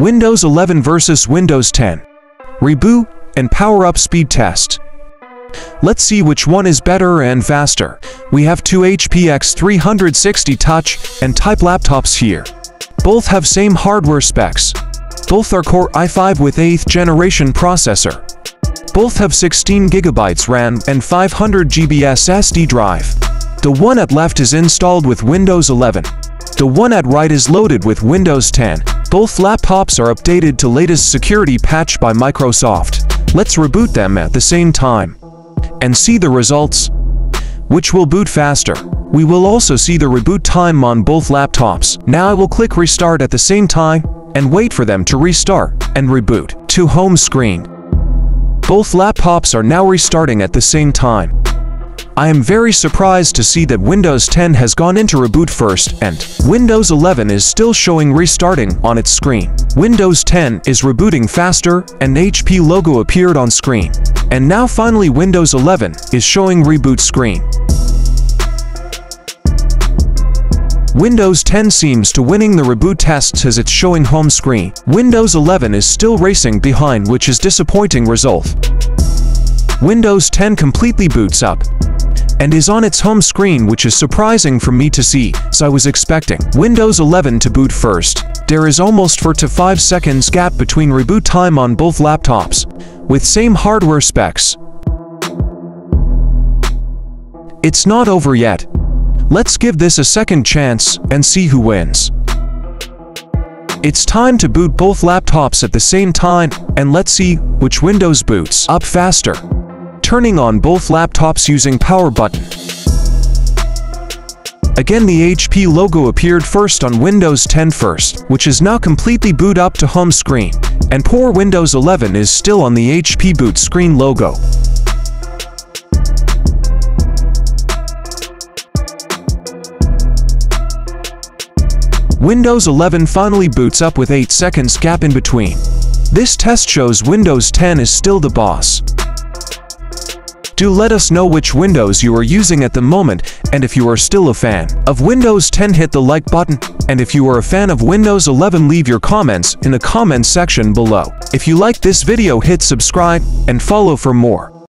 Windows 11 versus Windows 10. Reboot and power up speed test. Let's see which one is better and faster. We have two HP X360 Touch and Type laptops here. Both have same hardware specs. Both are Core i5 with 8th generation processor. Both have 16GB RAM and 500GB SSD drive. The one at left is installed with Windows 11. The one at right is loaded with Windows 10. Both laptops are updated to latest security patch by Microsoft. Let's reboot them at the same time and see the results. Which will boot faster? We will also see the reboot time on both laptops. Now I will click restart at the same time and wait for them to restart and reboot to home screen. Both laptops are now restarting at the same time. I am very surprised to see that Windows 10 has gone into reboot first and Windows 11 is still showing restarting on its screen. Windows 10 is rebooting faster and HP logo appeared on screen. And now finally Windows 11 is showing reboot screen. Windows 10 seems to winning the reboot tests as it's showing home screen. Windows 11 is still racing behind which is disappointing result. Windows 10 completely boots up and is on its home screen which is surprising for me to see, so I was expecting Windows 11 to boot first. There is almost 4 to 5 seconds gap between reboot time on both laptops, with same hardware specs. It's not over yet. Let's give this a second chance and see who wins. It's time to boot both laptops at the same time, and let's see which Windows boots up faster turning on both laptops using power button. Again the HP logo appeared first on Windows 10 first, which is now completely boot up to home screen, and poor Windows 11 is still on the HP boot screen logo. Windows 11 finally boots up with 8 seconds gap in between. This test shows Windows 10 is still the boss. Do let us know which Windows you are using at the moment and if you are still a fan of Windows 10 hit the like button and if you are a fan of Windows 11 leave your comments in the comments section below. If you like this video hit subscribe and follow for more.